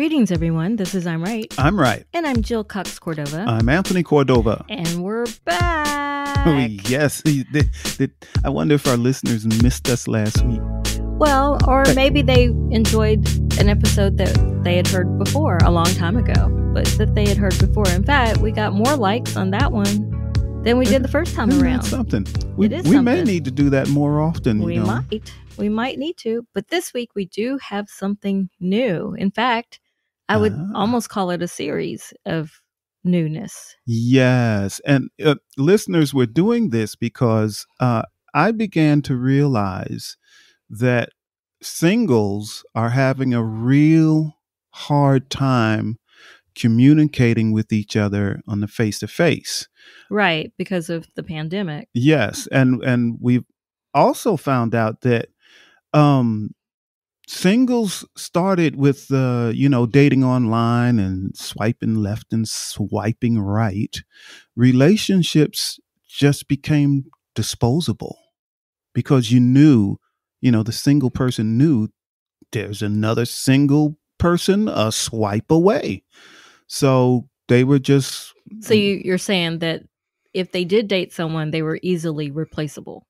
Greetings, everyone. This is I'm Right. I'm right. And I'm Jill Cox Cordova. I'm Anthony Cordova. And we're back. Oh, yes. I wonder if our listeners missed us last week. Well, or maybe they enjoyed an episode that they had heard before a long time ago, but that they had heard before. In fact, we got more likes on that one than we did the first time Isn't around. Something. We, we something. may need to do that more often. We you know? might. We might need to. But this week we do have something new. In fact, I would Ah. almost call it a series of newness. Yes. And uh, listeners, we're doing this because uh, I began to realize that singles are having a real hard time communicating with each other on the face to face. Right, because of the pandemic. Yes, and and we've also found out that um singles started with uh you know dating online and swiping left and swiping right. Relationships just became disposable because you knew, you know, the single person knew there's another single person a swipe away. So they were just So you, you're saying that if they did date someone, they were easily replaceable,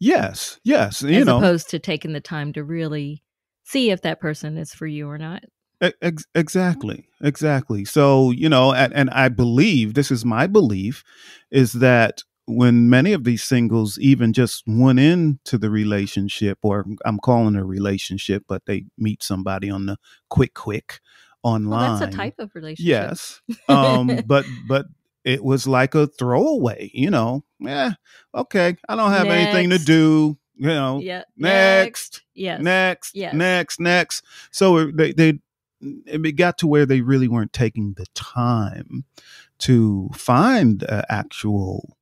yes, yes, you as know. opposed to taking the time to really see if that person is for you or not. Ex- exactly, exactly. So you know, and, and I believe this is my belief is that when many of these singles even just went into the relationship, or I'm calling a relationship, but they meet somebody on the quick, quick online. Well, that's a type of relationship. Yes, um, but but it was like a throwaway. You know, yeah, okay, I don't have anything to do. You know, Yeah. next Yes. next, Yes. next, next. So it- they they it got to where they really weren't taking the time to find an actual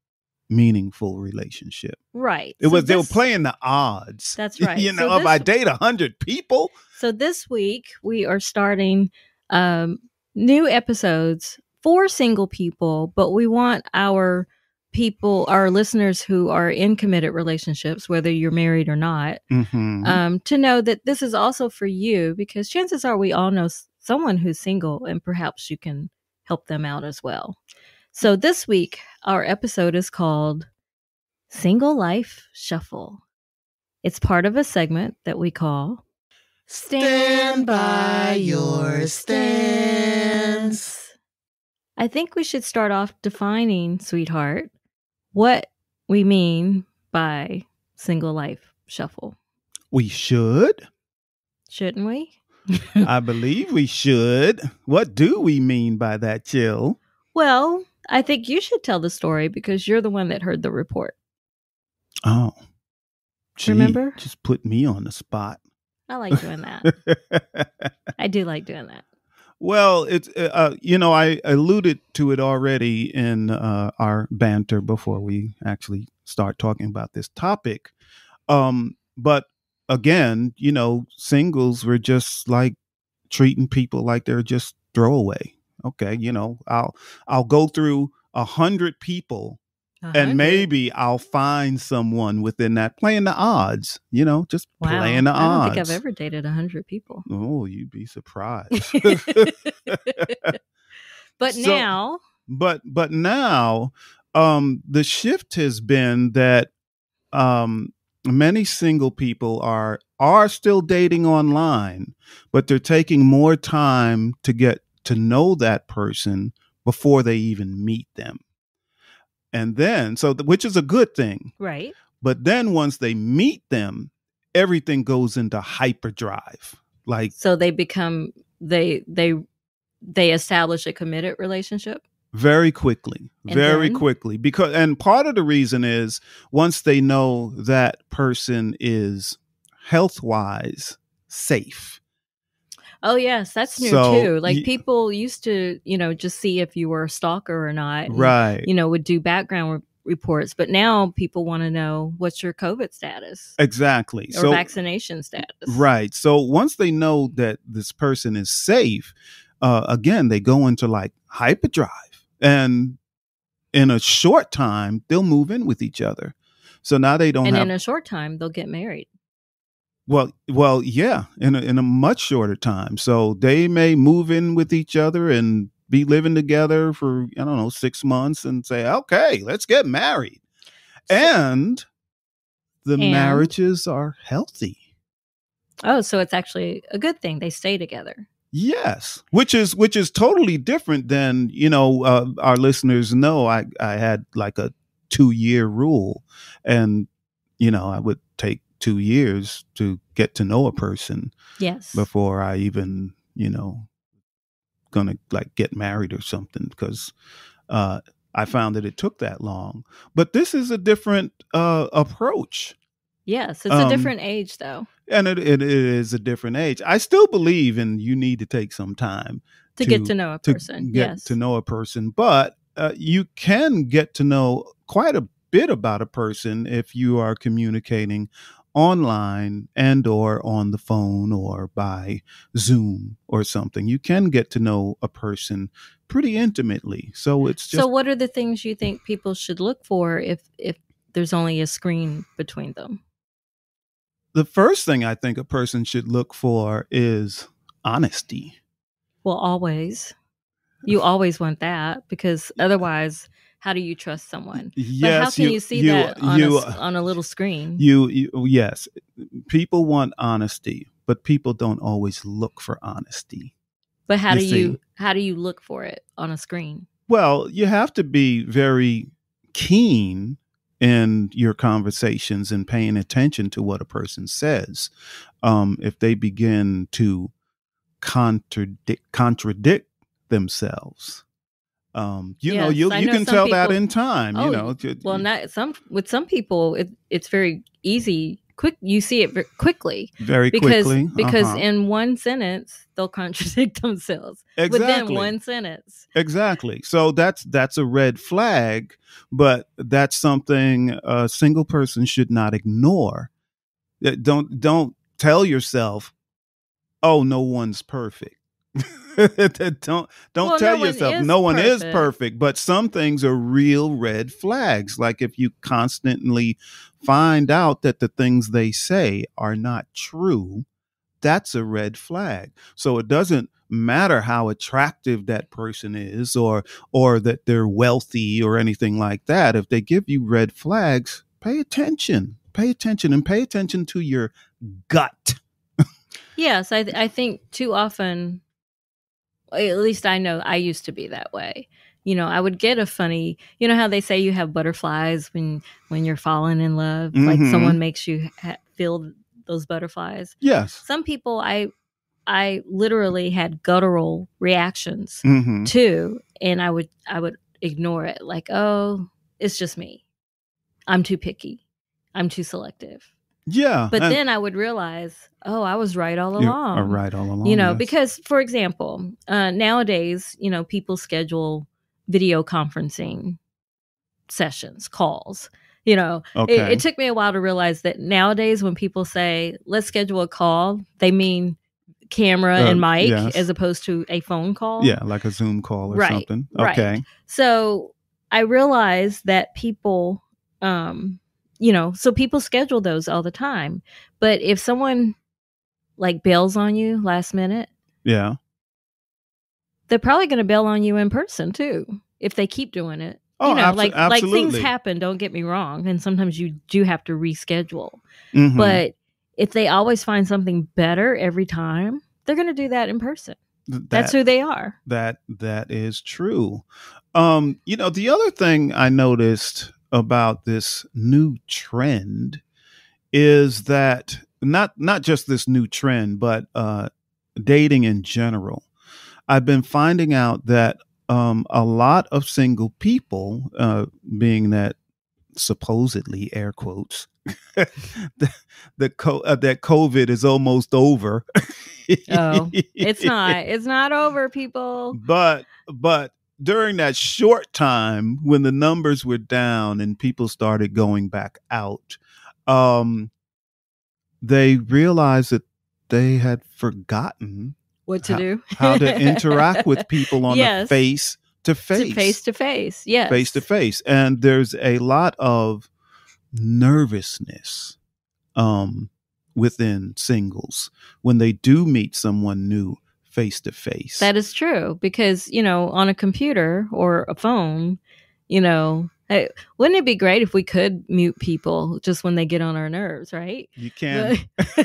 meaningful relationship. Right. It So was they were playing the odds. That's right. you So know, if I date a hundred people, So this week we are starting um, new episodes for single people, but we want our people, our listeners who are in committed relationships, whether you're married or not, Mhm. um, to know that this is also for you because chances are we all know someone who's single and perhaps you can help them out as well. So this week, our episode is called Single Life Shuffle. It's part of a segment that we call Stand by your stance. I think we should start off defining, sweetheart, what we mean by single life shuffle. we should. Shouldn't we? I believe we should. What do we mean by that, Jill? Well, I think you should tell the story because you're the one that heard the report. Oh, gee, Remember? Just put me on the spot. I like doing that. I do like doing that. Well, it's uh, uh, you know I alluded to it already in uh, our banter before we actually start talking about this topic. Um, but again, you know, singles were just like treating people like they're just throwaway. Okay, you know, I'll I'll go through a hundred people Uh-huh. and maybe I'll find someone within that playing the odds. You know, just wow. playing the odds. I don't think I've ever dated a hundred people. Oh, you'd be surprised. but So- now, but but now um the shift has been that um many single people are are still dating online but they're taking more time to get to know that person before they even meet them and then so th- which is a good thing right? but then once they meet them everything goes into hyperdrive like So they become they they they establish a committed relationship. very quickly And very then? quickly because and part of the reason is once they know that person is health wise safe Oh yes, that's new So, too. Like y- people used to, you know, just see if you were a stalker or not. and, right You know, would do background re- reports, but now people want to know what's your COVID status exactly or so vaccination status. right so once they know that this person is safe uh again they go into like hyperdrive and in a short time they'll move in with each other so now they don't And have in a short time, they'll get married. Well, well, yeah, in a, in a much shorter time. So they may move in with each other and be living together for I don't know six months and say, okay, let's get married, and the And? marriages are healthy. Oh, so it's actually a good thing they stay together. Yes, which is which is totally different than you know. Uh, our listeners know I I had like a two year rule, and you know I would two years to get to know a person Yes. before I even you know gonna like get married or something because uh, I found that it took that long. But this is a different uh, approach. Yes, it's Um, a different age though And it, it, it is a different age. I still believe in you need to take some time to, to- get to know a to person. get yes. to know a person, but uh, you can get to know quite a bit about a person if you are communicating online and or on the phone or by Zoom or something. You can get to know a person pretty intimately. So it's just so what are the things you think people should look for if if there's only a screen between them? the first thing I think a person should look for is honesty. Well, always. You always want that because otherwise how do you trust someone? Yes, But how can you, see that on, you, a, on a little screen? you, you yes people want honesty but people don't always look for honesty but how you do you how do you look for it on a screen? well you have to be very keen in your conversations and paying attention to what a person says um, if they begin to contradict contradict themselves um, you know you you know can tell that in time Oh, you know Well, not some with some people it, it's very easy. Quick, you see it very quickly very because quickly because uh-huh. in one sentence they'll contradict themselves exactly. within one sentence. Exactly. So that's that's a red flag, but that's something a single person should not ignore. Don't don't tell yourself, "Oh, no one's perfect." don't don't Well, tell no yourself is no one is perfect. perfect, but some things are real red flags. Like if you constantly find out that the things they say are not true, that's a red flag. So it doesn't matter how attractive that person is or or that they're wealthy or anything like that. If they give you red flags, pay attention. Pay attention and pay attention to your gut. Yes, I I think too often, at least I know I used to be that way. You know, I would get a funny. You know how they say you have butterflies when when you're falling in love, like Mhm. someone makes you ha- feel those butterflies. Yes. Some people, I I literally had guttural reactions hmm too, and I would I would ignore it, like, oh, it's just me. I'm too picky. I'm too selective. Yeah. But and then I would realize, oh, I was right all along are right all along. you know yes. because for example uh, nowadays you know people schedule video conferencing sessions calls you know it, okay. it took me a while to realize that nowadays when people say let's schedule a call they mean camera Uh, and mic yes. as opposed to a phone call yeah, like a Zoom call or Right, something. right. Okay. so i realized that people um you know so people schedule those all the time but if someone like bails on you last minute Yeah. they're probably going to bail on you in person too if they keep doing it. Oh, you know, abso- like like things happen. Don't get me wrong, and sometimes you do have to reschedule. Mhm. But if they always find something better every time, they're going to do that in person. Th- That's who they are. that that is true. Um, you know, the other thing I noticed about this new trend is that not not just this new trend, but uh, dating in general. I've been finding out that um, a lot of single people, uh, being that supposedly air quotes, the, the co- uh, that COVID is almost over. Oh, It's not. It's not over, people. but but during that short time when the numbers were down and people started going back out um they realized that they had forgotten What to How- do? how to interact with people on Yes. a face to To face face to face. Yes. face to face and there's a lot of nervousness um within singles when they do meet someone new face to face. That is true because, you know, on a computer or a phone, you know, hey, wouldn't it be great if we could mute people just when they get on our nerves, right? You can.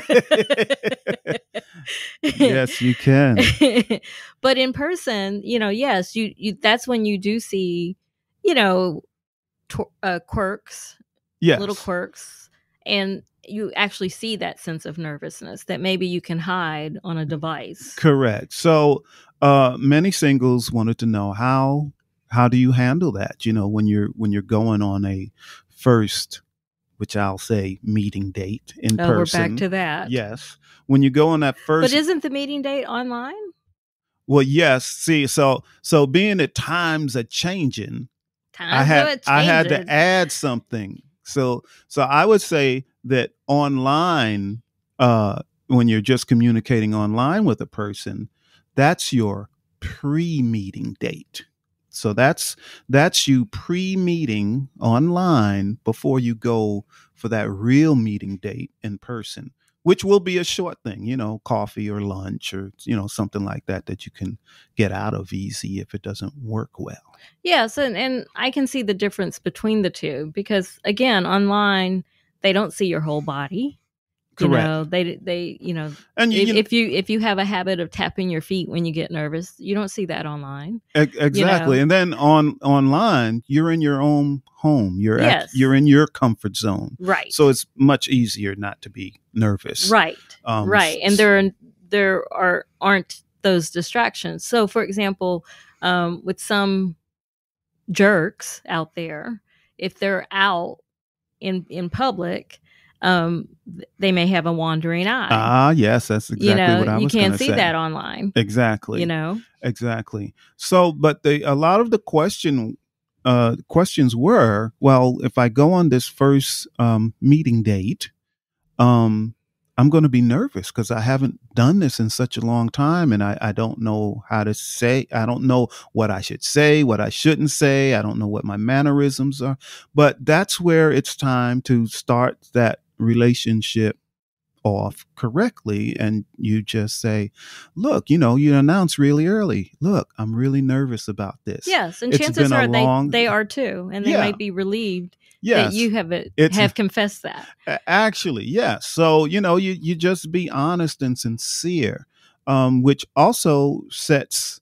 yes, you can. but in person, you know, yes, you, you that's when you do see, you know, tw- uh, quirks, Yes. little quirks, and you actually see that sense of nervousness that maybe you can hide on a device. Correct. So uh many singles wanted to know how how do you handle that? You know, when you're when you're going on a first which I'll say meeting date in Oh, person. we're back to that. Yes. When you go on that first But isn't the meeting date online? Well, yes. See, so so being that times are changing, Times I had I had to add something. So so I would say that online, uh, when you're just communicating online with a person, that's your pre-meeting date. So that's that's you pre-meeting online before you go for that real meeting date in person, which will be a short thing, you know, coffee or lunch or you know something like that that you can get out of easy if it doesn't work well. Yes, and, and I can see the difference between the two because again, online they don't see your whole body. You Correct. know, they they you know And you, if, you know, if you if you have a habit of tapping your feet when you get nervous, you don't see that online. Ex- Exactly. And then on online, you're in your own home. You're at, Yes. you're in your comfort zone. Right. So it's much easier not to be nervous. right. Um, right. And there are there are aren't those distractions. So for example, um, with some jerks out there, if they're out in in public, um, they may have a wandering eye. Ah, yes, that's exactly you know, what I you was You can't see say. that online. Exactly. You know, Exactly. So, but the a lot of the question uh, questions were, well, if I go on this first um, meeting date, um, I'm going to be nervous because I haven't done this in such a long time, and I, I don't know how to say. I don't know what I should say, what I shouldn't say. I don't know what my mannerisms are. But that's where it's time to start that relationship off correctly and you just say look you know you announce really early look i'm really nervous about this yes, and It's chances are they long- they are too, and they Yeah. might be relieved yes that you have it, It's- have confessed that. Actually yes so you know you you just be honest and sincere um which also sets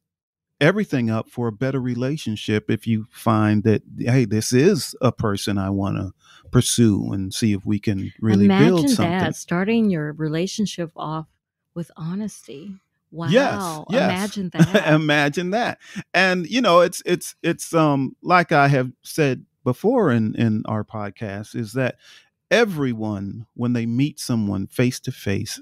everything up for a better relationship if you find that hey this is a person i want to pursue and see if we can really Imagine build something that starting your relationship off with honesty. Wow. Yes, yes. Imagine that. imagine that and you know it's it's it's um like i have said before in in our podcast is that everyone when they meet someone face to face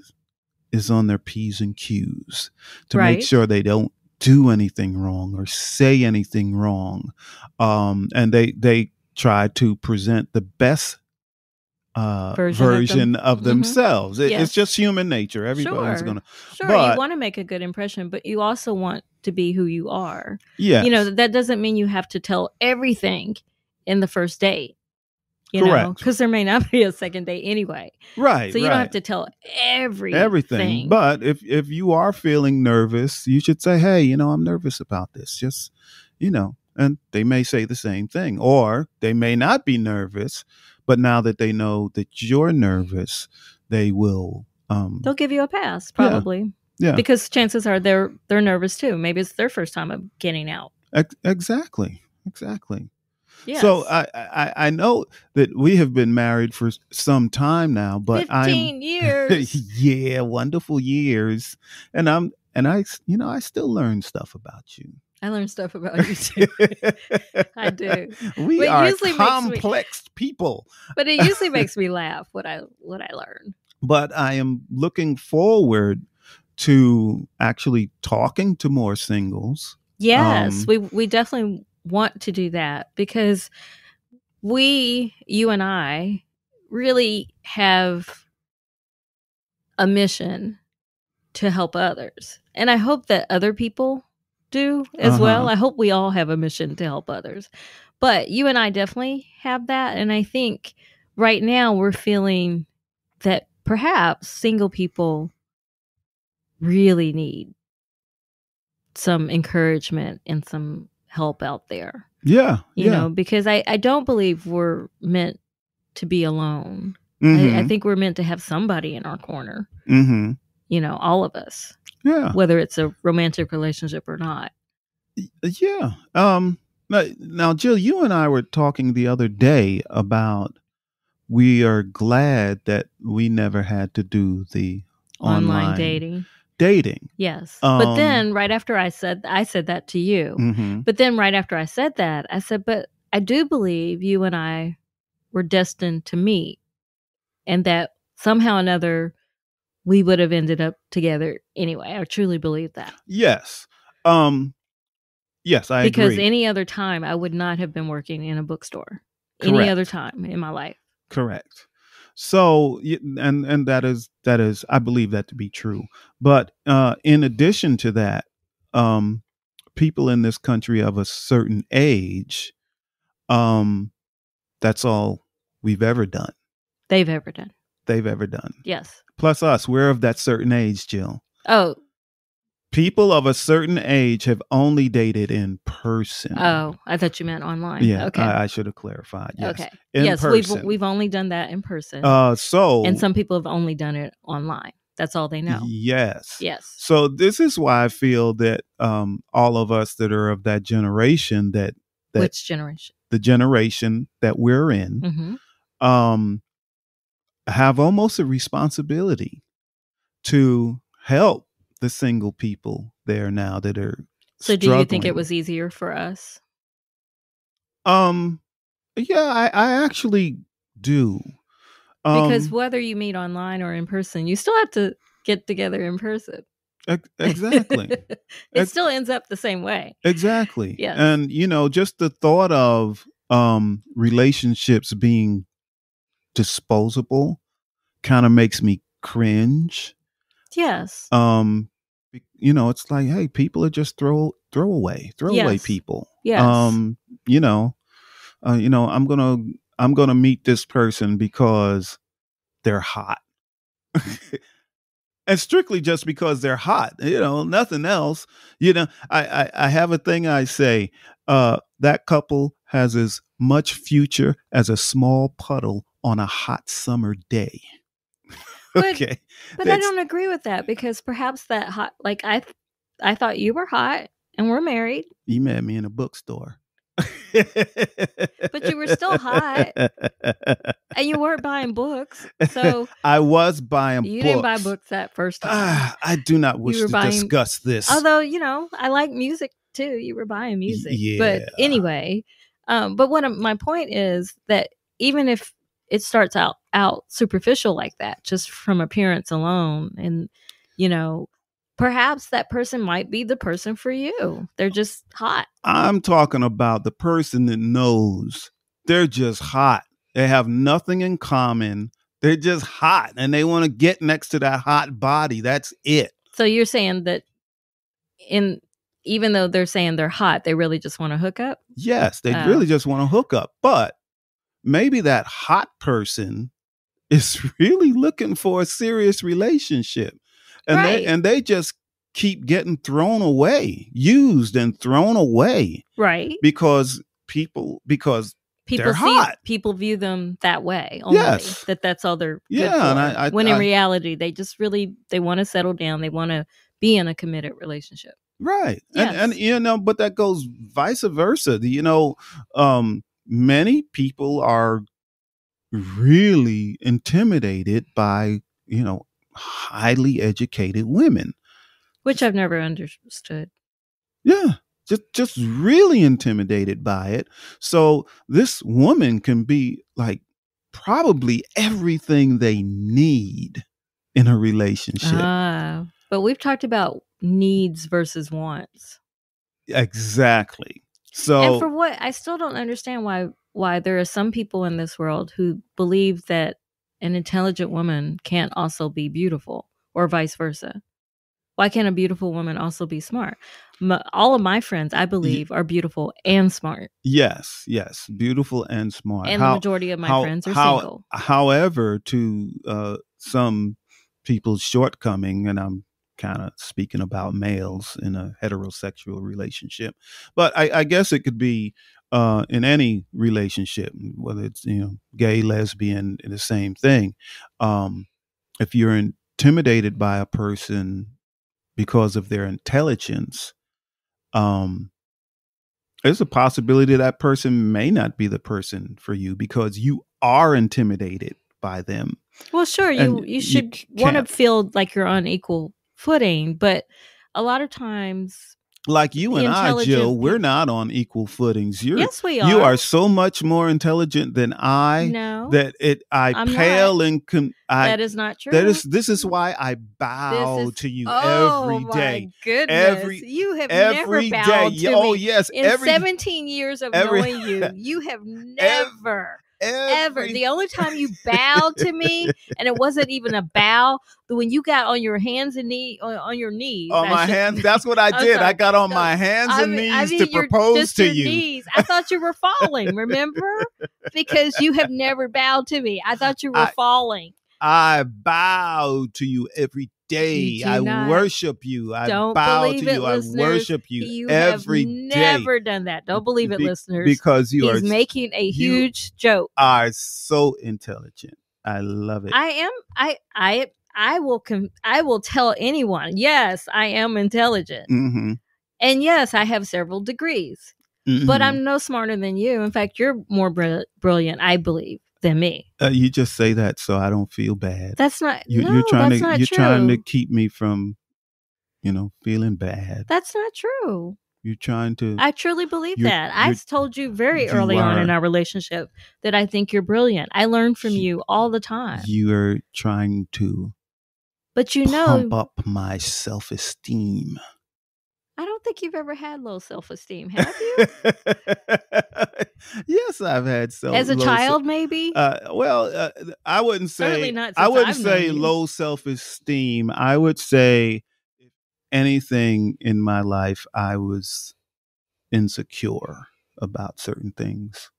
is on their p's and q's to Right. make sure they don't do anything wrong or say anything wrong um and they they try to present the best uh, Version version, of of, them. Mhm. themselves It- Yes. it's just human nature everybody's Sure. gonna sure, but- you want to make a good impression, but you also want to be who you are. yeah You know, that doesn't mean you have to tell everything in the first date. You know, Correct. because there may not be a second date anyway. right So you right. don't have to tell everything. everything. But if if you are feeling nervous, you should say, "Hey, you know, I'm nervous about this." Just, you know, and they may say the same thing, or they may not be nervous, but now that they know that you're nervous, they will. Um, they'll give you a pass, Yeah. probably. yeah, Because chances are they're they're nervous too. Maybe it's their first time of getting out. ex- exactly, exactly. Yes. So I, I I know that we have been married for some time now, but I'm 15 years. yeah, wonderful years, and I'm and I you know I still learn stuff about you. I learn stuff about you too. I do. We But are usually makes me- complex people, But it usually makes me laugh what I what I learn. but I am looking forward to actually talking to more singles. Yes, Um, we we definitely want to do that because we, you and I, really have a mission to help others. And I hope that other people do as Uh-huh. well. I hope we all have a mission to help others. But you and I definitely have that. And I think right now we're feeling that perhaps single people really need some encouragement and some help out there. Yeah. You yeah. know, because I, I don't believe we're meant to be alone. I, I Mhm. think we're meant to have somebody in our corner, Mhm. you know, all of us, Yeah. whether it's a romantic relationship or not. Yeah. Um now- now Jill, you and I were talking the other day about we are glad that we never had to do the Online, online, dating. Dating. Yes. but Um, then right after I said I said that to you. Mhm. But then right after I said that, I said, but I do believe you and I were destined to meet and that somehow or another we would have ended up together anyway. I truly believe that. Yes. Um yes, I because agree. any other time I would not have been working in a bookstore. Any other time in my life. Correct. So, and and that is that is I believe that to be true. But uh, in addition to that, um, people in this country of a certain age, um, that's all we've ever done. They've ever done. They've ever done. Yes. Plus us, we're of that certain age, Jill. Oh, People of a certain age have only dated in person. oh, I thought you meant online. yeah. Okay. I, I should have clarified. Yes. Okay. In yes, person. we've we've only done that in person. uh, so and some people have only done it online. That's all they know. Yes. Yes. So this is why I feel that um, all of us that are of that generation, that that Which generation? the generation that we're in, hmm um, have almost a responsibility to help the single people there now that are. So do you think it was easier for us? Um, yeah, I, I actually do. Because Um, whether you meet online or in person, you still have to get together in person. exactly. it Ex- still ends up the same way. Exactly. yeah And you know, just the thought of um relationships being disposable kind of makes me cringe. Yes. Um you know, it's like, hey, people are just throw throw away, throw away Yes. people. Yes. Um, you know, uh, you know, I'm gonna I'm gonna meet this person because they're hot. and strictly just because they're hot, you know, nothing else. You know, I, I, I have a thing I say, uh, that couple has as much future as a small puddle on a hot summer day. But- okay. But I don't agree with that because perhaps that hot like I I thought you were hot and we're married. You met me in a bookstore. But you were still hot. And you weren't buying books. So I was buying you books. didn't buy books that first time. Ah, I do not wish to buying- discuss this. Although, you know, I like music too. You were buying music. yeah. But anyway, um, but of my point is that even if it starts out out superficial like that, just from appearance alone, and you know, perhaps that person might be the person for you. They're just hot. I'm talking about the person that knows they're just hot. They have nothing in common. They're just hot and they want to get next to that hot body. That's it. So you're saying that in even though they're saying they're hot, they really just want to hook up. Yes, they Oh. really just want to hook up. But maybe that hot person is really looking for a serious relationship. And Right. they and they just keep getting thrown away, used and thrown away Right. because people because People They're see hot. people view them that way only. Yes. That that's all they're good Yeah, and I- I- when in I- reality they just really they want to settle down. They want to be in a committed relationship. Right. And and you know, but that goes vice versa. You know, um many people are really intimidated by, you know, highly educated women. Which I've never understood. Yeah. Just just really intimidated by it. So this woman can be like probably everything they need in a relationship. Ah, but we've talked about needs versus wants. exactly. So and for what I still don't understand why why there are some people in this world who believe that an intelligent woman can't also be beautiful or vice versa. Why can't a beautiful woman also be smart? M all of my friends, I believe, are beautiful and smart, yes, yes, beautiful and smart. and How- the majority of my how- friends are how- single. However, to uh, some people's shortcoming, and I'm kind of speaking about males in a heterosexual relationship, but I, I guess it could be uh, in any relationship, whether it's you know gay, lesbian, the same thing. Um, if you're intimidated by a person because of their intelligence, um, there's a possibility that person may not be the person for you because you are intimidated by them. Well, sure, you you should want to feel like you're on equal footing, but a lot of times like you and I, Jill, we're not on equal footings. You're, yes, we are. You are so much more intelligent than I. No, that it I I'm pale not. and con, I, that is not true. that is this is why I bow is- to you oh, every day. My goodness, Every- you have Every never bowed Yeah, to Oh me. yes, In every 17 years of every- knowing you, you have never, ever. The only time you bowed to me, and it wasn't even a bow, when you got on your hands and knee on, on your knees, on I my should- hands. That's what I did. I got on my hands I and mean- knees I mean, to propose just to your you. Knees. I thought you were falling. Remember, because you have never bowed to me. I thought you were I- falling. I bow to you every day. I worship you. I Don't bow to it, you. I worship you, You every have never done that. Don't believe it, Be- listeners. because you He's are making a huge joke. are so intelligent. I love it. I am. I. I. I will. Com- I will tell anyone. Yes, I am intelligent, mm-hmm. and yes, I have several degrees. But I'm no smarter than you. In fact, you're more br- brilliant, I believe, than me. Uh, you just say that so I don't feel bad. That's not. You, no, you're trying that's to you're true. trying to keep me from, you know, feeling bad. That's not true. You're trying to. I truly believe that. I told you very you early on in our relationship that I think you're brilliant. I learn from You- you all the time. you are trying to But you know, pump up my self esteem. Think you've ever had low self esteem, have you? yes, I've had self As a low se- child, maybe? Uh, well, uh, I wouldn't say. Certainly not I wouldn't I've say low self esteem. I would say, if anything in my life, I was insecure about certain things.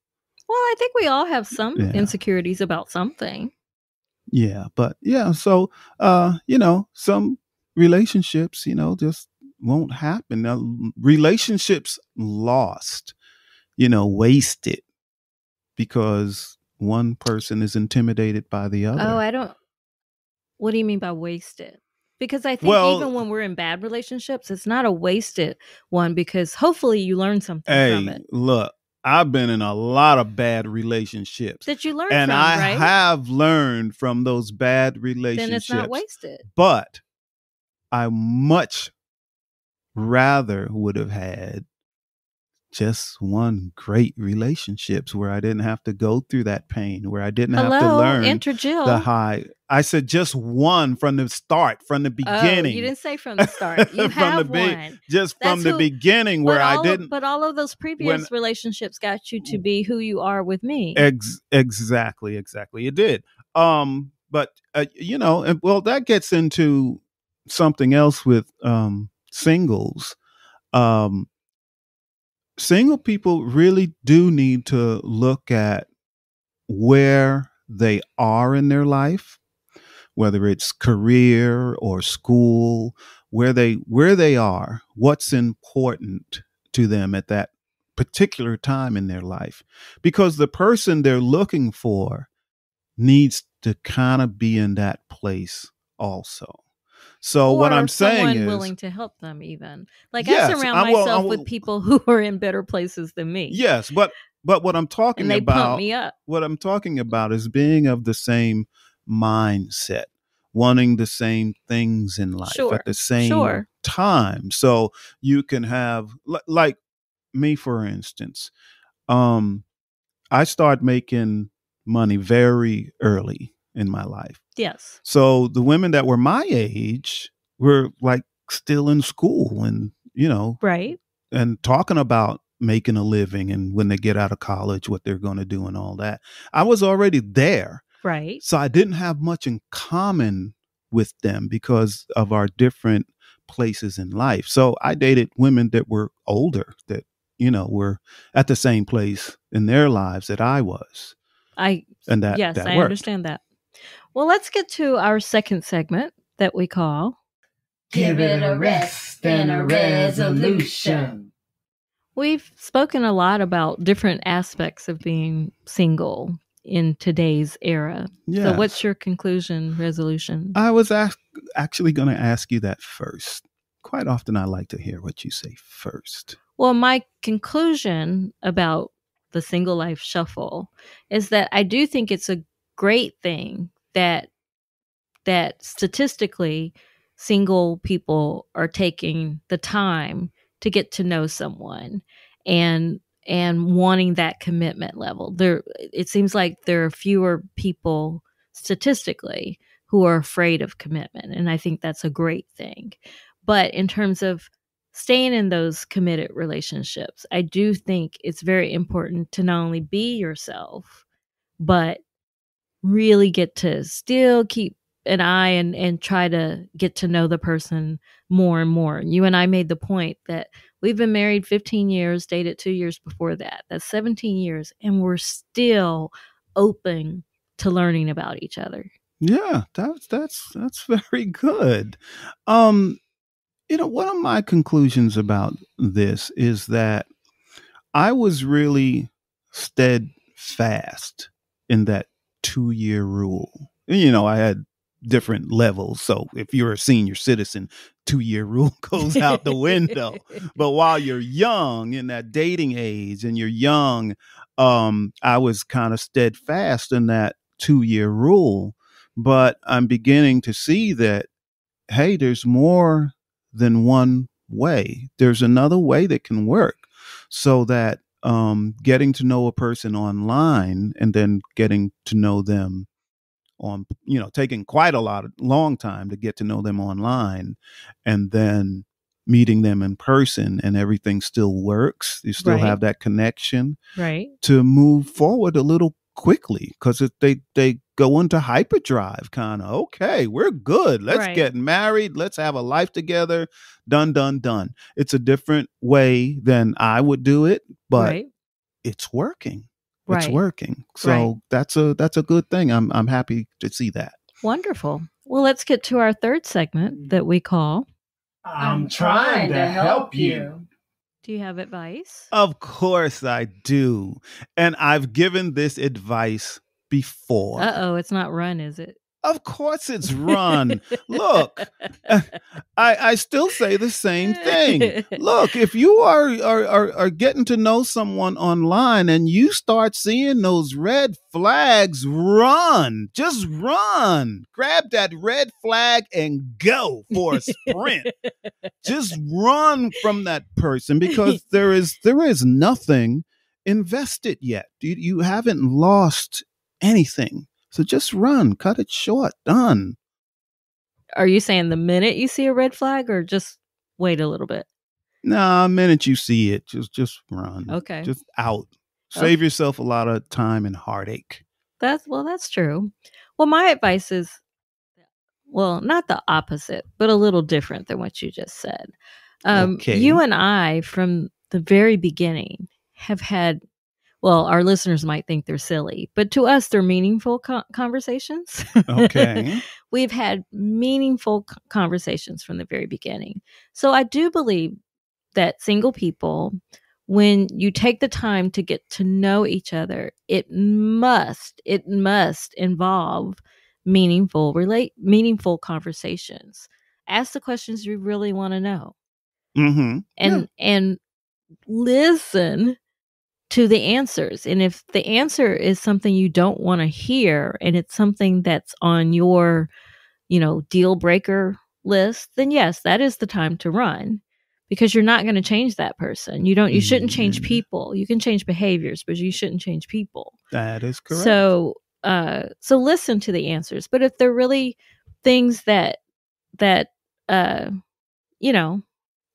well, I think we all have some Yeah. insecurities about something. Yeah, but yeah, so uh, you know, some relationships, you know, just won't happen. Now, relationships lost, you know, wasted because one person is intimidated by the other. Oh, I don't. What do you mean by wasted? Because I think Well- even when we're in bad relationships, it's not a wasted one because hopefully you learn something from hey, it look, I've been in a lot of bad relationships. that you learn And from, I right? have learned from those bad relationships. then it's not wasted. but I much rather would have had just one great relationships where I didn't have to go through that pain, where I didn't have to learn enter Jill. the high. I said just one from the start, from the Oh, beginning, you didn't say from the start. You From the have be- one. just from that's the beginning, where I didn't. Of, but all of those previous relationships got you to be who you are with me. Ex- exactly, exactly. It did. Um, but uh, you know, and well, that gets into something else with um singles. Um, single people really do need to look at where they are in their life, whether it's career or school, where they where they are, what's important to them at that particular time in their life because the person they're looking for needs to kind of be in that place also. So what I'm saying is willing to help them even like Yes, i surround I will- I myself with people who are in better places than me yes, but but what I'm talking about pump me up what I'm talking about is being of the same mindset, wanting the same things in life Sure, at the same sure. time. So you can have like me for instance. Um I start making money very early in my life. Yes. So the women that were my age were like still in school and you know right. and talking about making a living and when they get out of college what they're going to do and all that. I was already there. Right. So i didn't have much in common with them because of our different places in life. So i dated women that were older that you know were at the same place in their lives that i was. I and that yes that i worked. understand that Well, let's get to our second segment that we call Give it a rest and a resolution. We've spoken a lot about different aspects of being single in today's era. Yeah. So, what's your conclusion resolution? I was ask- actually going to ask you that first. Quite often, I like to hear what you say first. Well, my conclusion about the single life shuffle is that I do think it's a great thing that that statistically single people are taking the time to get to know someone and and wanting that commitment level. There it seems like there are fewer people statistically who are afraid of commitment and I think that's a great thing. But in terms of staying in those committed relationships, I do think it's very important to not only be yourself, but really get to still keep an eye and, and try to get to know the person more and more. You and I made the point that we've been married 15 years, dated two years before that. That's 17 years, and we're still open to learning about each other. Yeah, that's that's that's very good. Um, you know, one of my conclusions about this is that I was really steadfast in that two year rule. You know, I had different levels. So if you're a senior citizen, two year rule goes out the window. but while you're young in that dating age and you're young, um, I was kind of steadfast in that two year rule. But I'm beginning to see that, hey, there's more than one way. There's another way that can work so that um, getting to know a person online and then getting to know them on you know taking quite a lot of long time to get to know them online and then meeting them in person and everything still works you still Right. have that connection right? to move forward a little quickly because they they go into hyperdrive kind of okay we're good let's Right. get married let's have a life together done done done it's a different way than i would do it but right. it's working it's working so Right. that's a that's a good thing i'm i'm happy to see that Wonderful. Well, let's get to our third segment that we call I'm trying to help you. Do you have advice? of course i do and i've given this advice before Uh oh, it's not run, is it? Of course it's run Look, I, I still say the same thing. Look, if you are, are are are getting to know someone online and you start seeing those red flags, run. Just run. Grab that red flag and go for a sprint. Just run from that person because there is there is nothing invested yet. You, you haven't lost anything. So just run, cut it short, done. Are you saying the minute you see a red flag or just wait a little bit? Nah, the minute you see it, just just run. Okay. Just out. Save yourself a lot of time and heartache. That's well, that's true. Well, my advice is well, not the opposite, but a little different than what you just said. Um, Okay. You and I, from the very beginning, have had. Well, our listeners might think they're silly, but to us, they're meaningful co- conversations. Okay. We've had meaningful c- conversations from the very beginning. So I do believe that single people, when you take the time to get to know each other, it must, it must involve meaningful relate meaningful conversations. Ask the questions you really want to know mm-hmm. and and listen to the answers and if the answer is something you don't want to hear and it's something that's on your you know deal breaker list then yes that is the time to run because you're not going to change that person you don't you shouldn't change Mm. people you can change behaviors but you shouldn't change people That is correct. so uh so listen to the answers. But if they're really things that that uh you know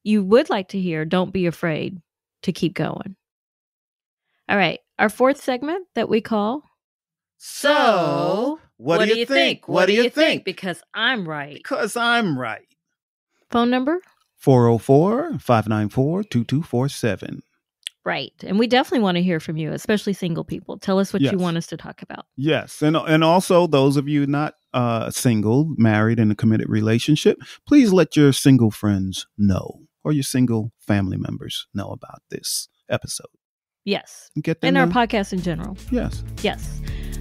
you would like to hear, don't be afraid to keep going. All right. Our fourth segment that we call So, what, do you think? What do you think? Because I'm right. Because I'm right. Phone number? 404 594 2247. Right. And we definitely want to hear from you, especially single people. Tell us what you want us to talk about. Yes, and and also those of you not uh, single, married, in a committed relationship, please let your single friends know or your single family members know about this episode. Yes. Get them And our podcast in general. yes, Yes.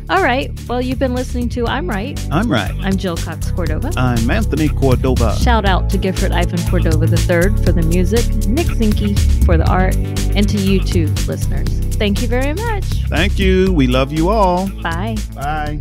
All right. Well, you've been listening to I'm Right. I'm right. I'm Jill Cox Cordova. I'm Anthony Cordova. Shout out to Gifford Ivan Cordova III for the music, Nick Zinke for the art, and to you too, listeners. Thank you very much. Thank you. We love you all. Bye. Bye.